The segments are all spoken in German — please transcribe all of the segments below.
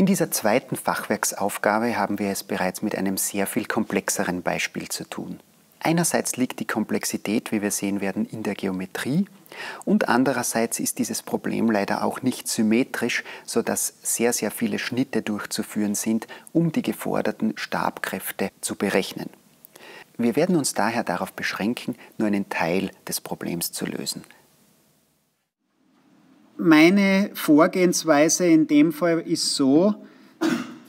In dieser zweiten Fachwerksaufgabe haben wir es bereits mit einem sehr viel komplexeren Beispiel zu tun. Einerseits liegt die Komplexität, wie wir sehen werden, in der Geometrie und andererseits ist dieses Problem leider auch nicht symmetrisch, sodass sehr, sehr viele Schnitte durchzuführen sind, um die geforderten Stabkräfte zu berechnen. Wir werden uns daher darauf beschränken, nur einen Teil des Problems zu lösen. Meine Vorgehensweise in dem Fall ist so,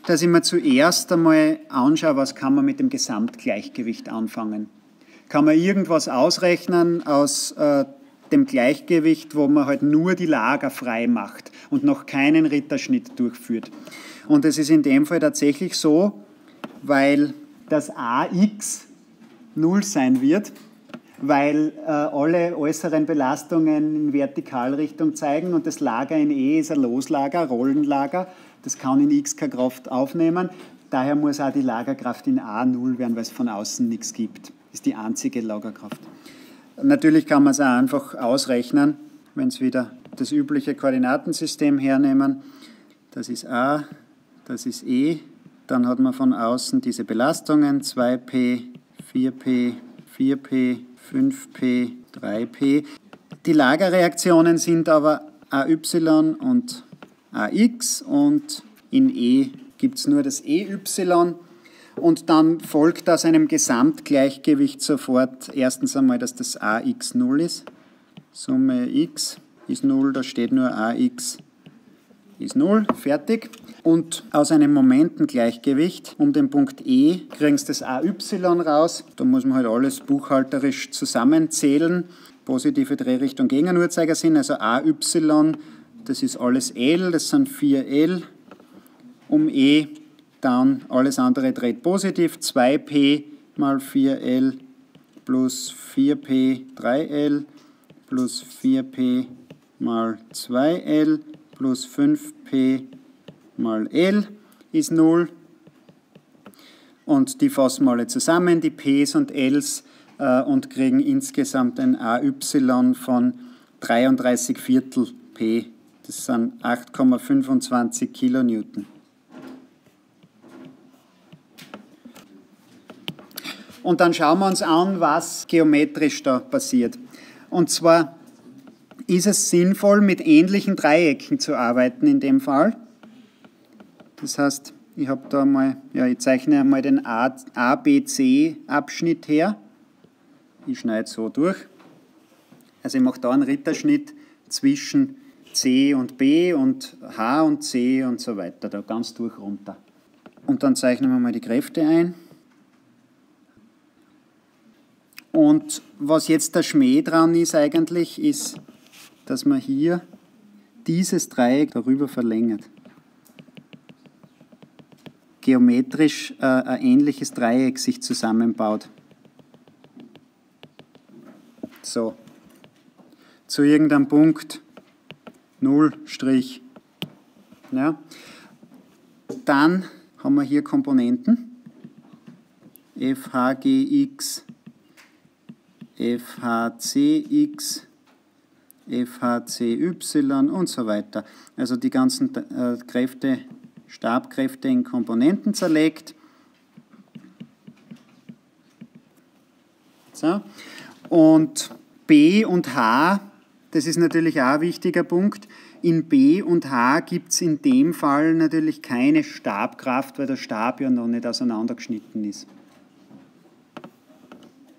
dass ich mir zuerst einmal anschaue, was kann man mit dem Gesamtgleichgewicht anfangen. Kann man irgendwas ausrechnen aus äh, dem Gleichgewicht, wo man halt nur die Lager frei macht und noch keinen Ritterschnitt durchführt. Und es ist in dem Fall tatsächlich so, weil das AX 0 sein wird, weil äh, alle äußeren Belastungen in Vertikalrichtung zeigen und das Lager in E ist ein Loslager, Rollenlager. Das kann in X keine Kraft aufnehmen. Daher muss auch die Lagerkraft in A 0 werden, weil es von außen nichts gibt. Ist die einzige Lagerkraft. Natürlich kann man es auch einfach ausrechnen, wenn Sie wieder das übliche Koordinatensystem hernehmen. Das ist A, das ist E. Dann hat man von außen diese Belastungen 2p, 4p, 4p, 5p, 3p. Die Lagerreaktionen sind aber AY und AX und in E gibt es nur das EY und dann folgt aus einem Gesamtgleichgewicht sofort erstens einmal, dass das AX 0 ist. Summe x ist 0, da steht nur AX ist 0, fertig. Und aus einem Momentengleichgewicht um den Punkt E kriegst das AY raus. Da muss man halt alles buchhalterisch zusammenzählen. Positive Drehrichtung gegen einen Uhrzeigersinn, also AY, das ist alles L, das sind 4L. Um E dann alles andere dreht positiv. 2p mal 4l plus 4p 3l plus 4p mal 2l plus 5p mal l ist 0. Und die fassen wir alle zusammen, die p's und l's, äh, und kriegen insgesamt ein AY von 33 Viertel p. Das sind 8,25 Kilonewton. Und dann schauen wir uns an, was geometrisch da passiert. Und zwar ist es sinnvoll, mit ähnlichen Dreiecken zu arbeiten in dem Fall. Das heißt, ich habe da mal, ja, ich zeichne einmal den ABC-Abschnitt her. Ich schneide so durch. Also ich mache da einen Ritterschnitt zwischen C und B und H und C und so weiter, da ganz durch runter. Und dann zeichnen wir mal die Kräfte ein. Und was jetzt der Schmäh dran ist eigentlich, ist, dass man hier dieses Dreieck darüber verlängert. Geometrisch äh, ein ähnliches Dreieck sich zusammenbaut. So. Zu irgendeinem Punkt 0 Strich. Ja. Dann haben wir hier Komponenten. f, h, g, FHCX, FHCY und so weiter. Also die ganzen äh, Kräfte, Stabkräfte in Komponenten zerlegt. So. Und B und H, das ist natürlich auch ein wichtiger Punkt. In B und H gibt es in dem Fall natürlich keine Stabkraft, weil der Stab ja noch nicht auseinandergeschnitten ist.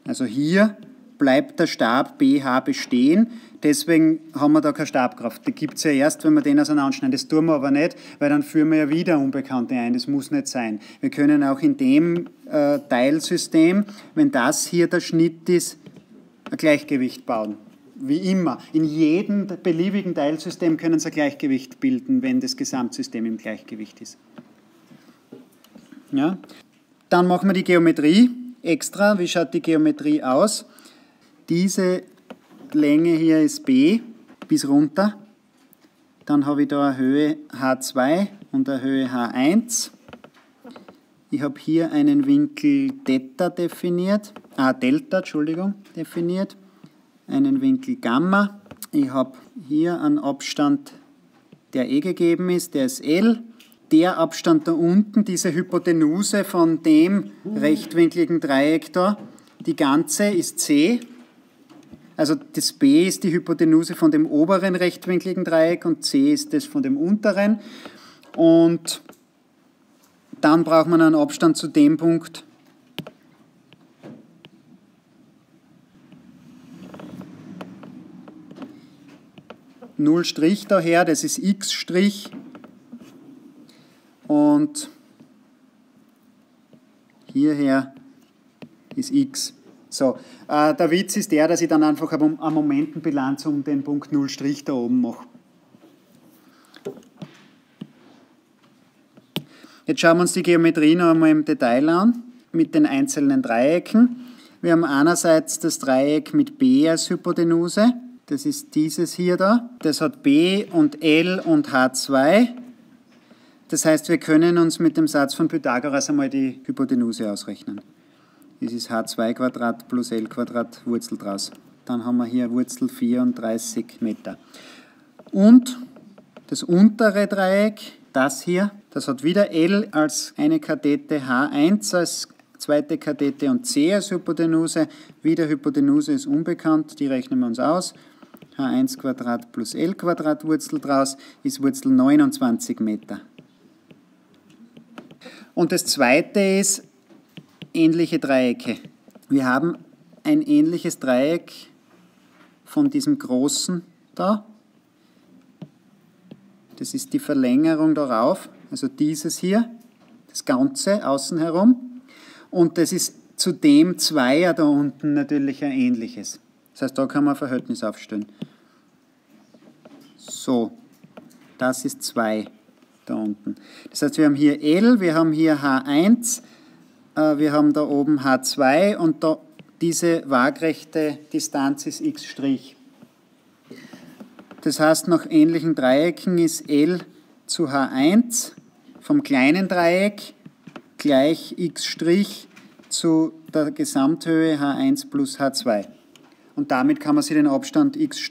Also hier bleibt der Stab BH bestehen. Deswegen haben wir da keine Stabkraft. Die gibt es ja erst, wenn wir den auseinanderschneiden. Das tun wir aber nicht, weil dann führen wir ja wieder Unbekannte ein. Das muss nicht sein. Wir können auch in dem äh, Teilsystem, wenn das hier der Schnitt ist, ein Gleichgewicht bauen. Wie immer. In jedem beliebigen Teilsystem können Sie ein Gleichgewicht bilden, wenn das Gesamtsystem im Gleichgewicht ist. Ja? Dann machen wir die Geometrie extra. Wie schaut die Geometrie aus? Diese Länge hier ist B bis runter. Dann habe ich da eine Höhe H2 und eine Höhe H1. Ich habe hier einen Winkel Theta definiert, ah, Delta, Entschuldigung, definiert, einen Winkel Gamma. Ich habe hier einen Abstand, der E gegeben ist, der ist L. der Abstand da unten, diese Hypotenuse von dem rechtwinkligen Dreieck da, die ganze ist c. Also das b ist die Hypotenuse von dem oberen rechtwinkligen Dreieck und c ist das von dem unteren. Und dann braucht man einen Abstand zu dem Punkt, Null Strich daher, das ist x Strich und hierher ist x. So, äh, der Witz ist der, dass ich dann einfach eine Momentenbilanz um den Punkt 0' da oben mache. Jetzt schauen wir uns die Geometrie noch einmal im Detail an, mit den einzelnen Dreiecken. Wir haben einerseits das Dreieck mit B als Hypotenuse, das ist dieses hier da. Das hat B und L und H2. Das heißt, wir können uns mit dem Satz von Pythagoras einmal die Hypotenuse ausrechnen. Das ist h2 Quadrat plus L Wurzel draus. Dann haben wir hier Wurzel 34 Meter. Und das untere Dreieck, das hier, das hat wieder L als eine Kathete, H1 als zweite Kathete und C als Hypotenuse. Wieder Hypotenuse ist unbekannt, die rechnen wir uns aus. H1 Quadrat plus L Quadrat Wurzel draus ist Wurzel 29 Meter. Und das zweite ist ähnliche Dreiecke. Wir haben ein ähnliches Dreieck von diesem großen da. Das ist die Verlängerung darauf, also dieses hier, das Ganze außen herum. Und das ist zu dem Zweier da unten natürlich ein ähnliches. Das heißt, da kann man ein Verhältnis aufstellen. So, das ist 2 da unten. Das heißt, wir haben hier L, wir haben hier H1, äh, wir haben da oben H2 und da diese waagrechte Distanz ist x'. Das heißt, nach ähnlichen Dreiecken ist L zu H1 vom kleinen Dreieck gleich x' zu der Gesamthöhe H1 plus H2. Und damit kann man sich den Abstand x'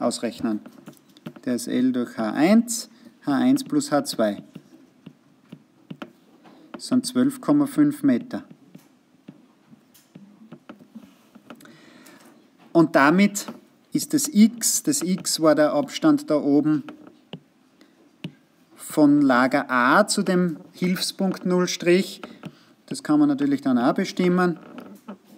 ausrechnen. Der ist L durch H1, H1 plus H2. Sind 12,5 Meter. Und damit ist das x, das x war der Abstand da oben von Lager A zu dem Hilfspunkt 0'. Das kann man natürlich dann auch bestimmen,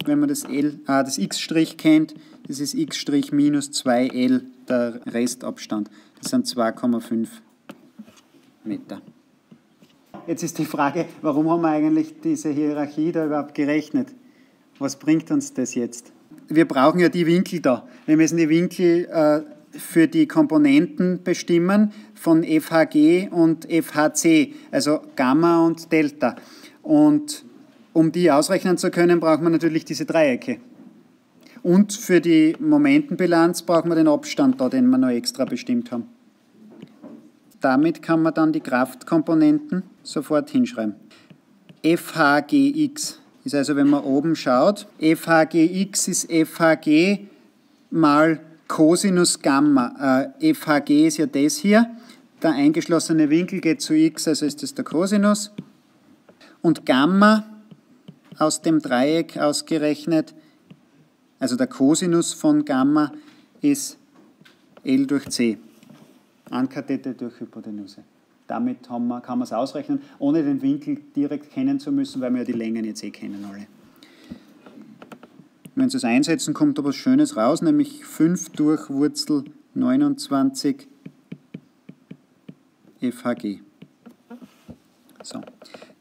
wenn man das, L, ah, das x' kennt. Das ist x' minus 2L, der Restabstand. Das sind 2,5 Meter. Jetzt ist die Frage, warum haben wir eigentlich diese Hierarchie da überhaupt gerechnet? Was bringt uns das jetzt? Wir brauchen ja die Winkel da. Wir müssen die Winkel äh, für die Komponenten bestimmen von FHG und FHC, also Gamma und Delta. Und um die ausrechnen zu können, braucht man natürlich diese Dreiecke. Und für die Momentenbilanz braucht man den Abstand da, den wir noch extra bestimmt haben. Damit kann man dann die Kraftkomponenten sofort hinschreiben. FHGX ist also, wenn man oben schaut, FHGX ist FHG mal Cosinus Gamma. Äh, FHG ist ja das hier. Der eingeschlossene Winkel geht zu x, also ist das der Cosinus. Und Gamma aus dem Dreieck ausgerechnet, also der Cosinus von Gamma ist L durch C. Ankathete durch Hypotenuse. Damit wir, kann man es ausrechnen, ohne den Winkel direkt kennen zu müssen, weil wir ja die Längen jetzt eh kennen alle. Wenn Sie es einsetzen, kommt da was Schönes raus, nämlich 5 durch Wurzel 29 FHG. So.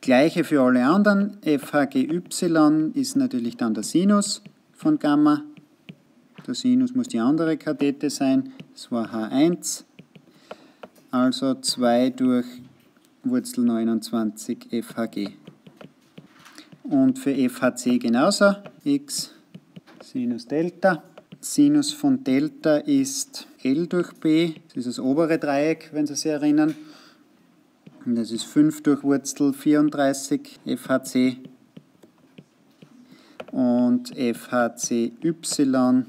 Gleiche für alle anderen. FHGY ist natürlich dann der Sinus von Gamma. Der Sinus muss die andere Kathete sein. Das war H1 also 2 durch Wurzel 29 FHG. Und für FHC genauso, x Sinus Delta. Sinus von Delta ist L durch B, das ist das obere Dreieck, wenn Sie sich erinnern. Und das ist 5 durch Wurzel 34 FHC. Und FHCY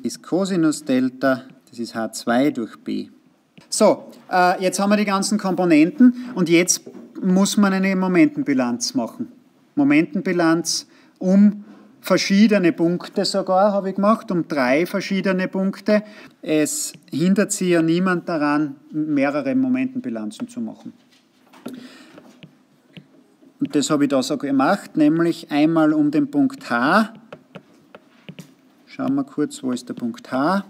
ist Cosinus Delta, das ist H2 durch B. So, äh, jetzt haben wir die ganzen Komponenten und jetzt muss man eine Momentenbilanz machen. Momentenbilanz um verschiedene Punkte sogar habe ich gemacht, um drei verschiedene Punkte. Es hindert sich ja niemand daran, mehrere Momentenbilanzen zu machen. Und das habe ich da so gemacht, nämlich einmal um den Punkt H. Schauen wir kurz, wo ist der Punkt H?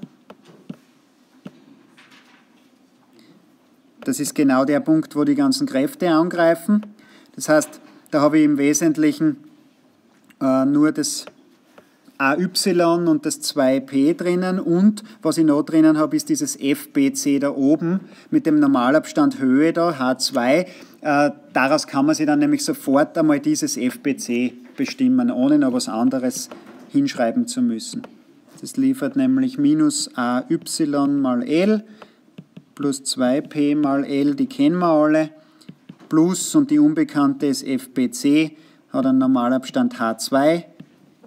Das ist genau der Punkt, wo die ganzen Kräfte angreifen. Das heißt, da habe ich im Wesentlichen äh, nur das AY und das 2P drinnen und was ich noch drinnen habe, ist dieses FBC da oben mit dem Normalabstand Höhe da, H2. Äh, daraus kann man sich dann nämlich sofort einmal dieses FBC bestimmen, ohne noch was anderes hinschreiben zu müssen. Das liefert nämlich minus AY mal L plus 2P mal L, die kennen wir alle, plus und die Unbekannte ist FBC, hat einen Normalabstand H2,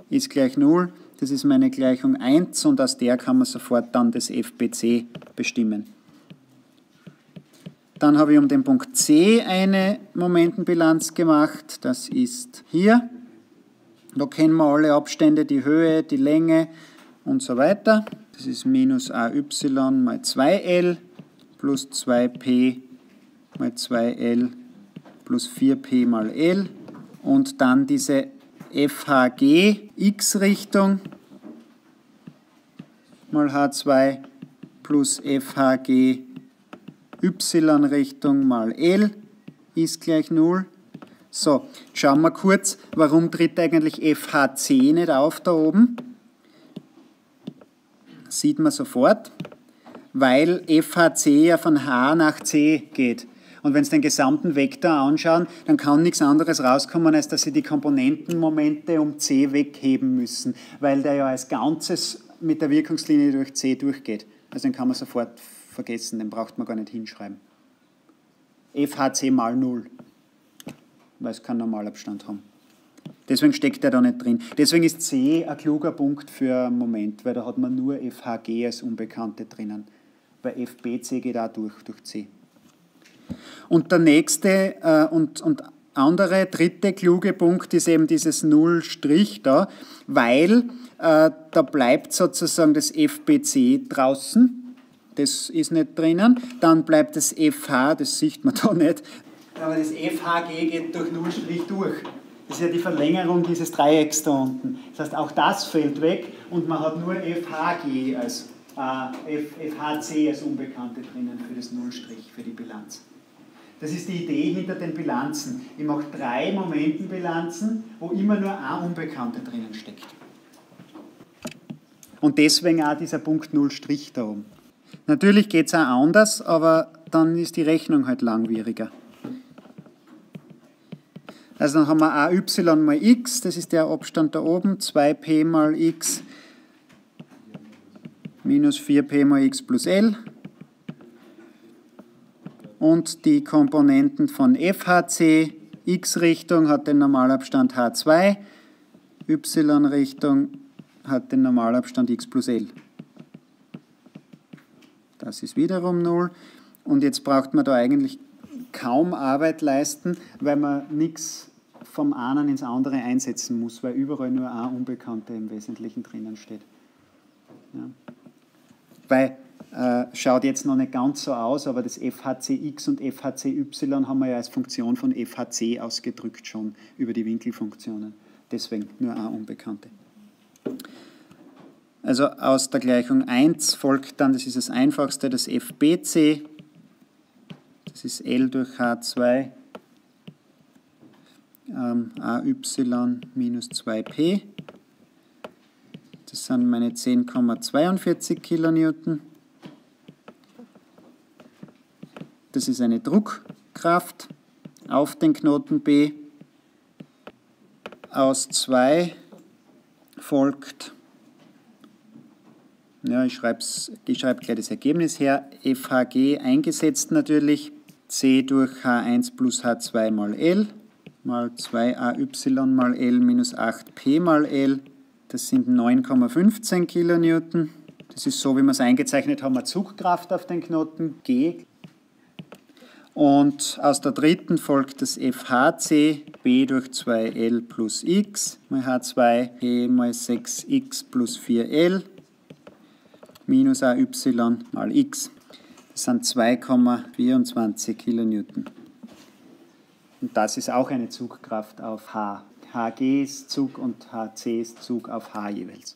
ist gleich 0. Das ist meine Gleichung 1 und aus der kann man sofort dann das FBC bestimmen. Dann habe ich um den Punkt C eine Momentenbilanz gemacht. Das ist hier. Da kennen wir alle Abstände, die Höhe, die Länge und so weiter. Das ist minus AY mal 2L plus 2P mal 2L plus 4P mal L und dann diese FHG x-Richtung mal H2 plus FHG y-Richtung mal L ist gleich 0. So, schauen wir kurz, warum tritt eigentlich FHC nicht auf da oben? Sieht man sofort, weil FHC ja von H nach C geht. Und wenn Sie den gesamten Vektor anschauen, dann kann nichts anderes rauskommen, als dass Sie die Komponentenmomente um C wegheben müssen, weil der ja als Ganzes mit der Wirkungslinie durch C durchgeht. Also den kann man sofort vergessen, den braucht man gar nicht hinschreiben. FHC mal 0, weil es keinen Normalabstand haben. Deswegen steckt er da nicht drin. Deswegen ist C ein kluger Punkt für einen Moment, weil da hat man nur FHG als Unbekannte drinnen. Weil FBC geht auch durch, durch C. Und der nächste äh, und, und andere, dritte kluge Punkt ist eben dieses Null-Strich da, weil äh, da bleibt sozusagen das FBC draußen. Das ist nicht drinnen. Dann bleibt das FH, das sieht man da nicht. Aber das FHG geht durch Nullstrich durch. Das ist ja die Verlängerung dieses Dreiecks da unten. Das heißt, auch das fällt weg und man hat nur FHG als FHC als Unbekannte drinnen für das Nullstrich, für die Bilanz. Das ist die Idee hinter den Bilanzen. Ich mache drei Momentenbilanzen, wo immer nur ein Unbekannter drinnen steckt. Und deswegen auch dieser Punkt Null Strich da oben. Natürlich geht es auch anders, aber dann ist die Rechnung halt langwieriger. Also dann haben wir AY mal x, das ist der Abstand da oben, 2p mal x minus 4p mal x plus L und die Komponenten von FHC, x-Richtung hat den Normalabstand H2, y-Richtung hat den Normalabstand x plus L. Das ist wiederum 0. Und jetzt braucht man da eigentlich kaum Arbeit leisten, weil man nichts vom einen ins andere einsetzen muss, weil überall nur ein Unbekannter im Wesentlichen drinnen steht. Ja. Weil äh, schaut jetzt noch nicht ganz so aus, aber das FHCX und FHCY haben wir ja als Funktion von FHC ausgedrückt schon über die Winkelfunktionen. Deswegen nur eine Unbekannte. Also aus der Gleichung 1 folgt dann, das ist das einfachste, das FBC, das ist L durch H2 ähm, AY minus 2P. Das sind meine 10,42 Kilonewton. Das ist eine Druckkraft auf den Knoten B. Aus 2 folgt, ja, ich schreibe schreib gleich das Ergebnis her, FHG eingesetzt natürlich, C durch H1 plus H2 mal L mal 2AY mal L minus 8P mal L, das sind 9,15 Kilonewton. Das ist so, wie wir es eingezeichnet haben, eine Zugkraft auf den Knoten G Und aus der dritten folgt das FHC, b durch 2l plus x mal h2, e mal 6x plus 4l minus ay mal x. Das sind 2,24 Kilonewton. Und das ist auch eine Zugkraft auf H. Hg ist Zug und Hc ist Zug auf H jeweils.